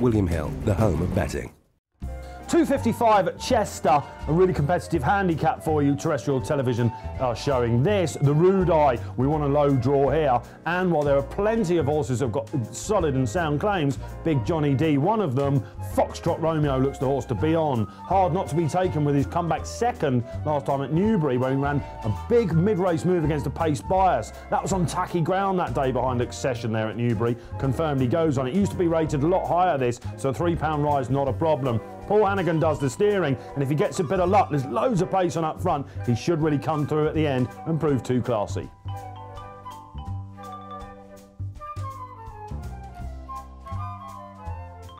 William Hill, the home of betting. 255 at Chester, a really competitive handicap for you. Terrestrial television are showing this. The Roodee, we want a low draw here. And while there are plenty of horses who've got solid and sound claims, Big Johnny D, one of them, Foxtrot Romeo looks the horse to be on. Hard not to be taken with his comeback second last time at Newbury, where he ran a big mid-race move against a pace bias. That was on tacky ground that day behind Accession there at Newbury. Confirmed he goes on. It used to be rated a lot higher this, so a three-pound rise not a problem. Paul Hanagan does the steering, and if he gets a bit of luck, there's loads of pace on up front, he should really come through at the end and prove too classy.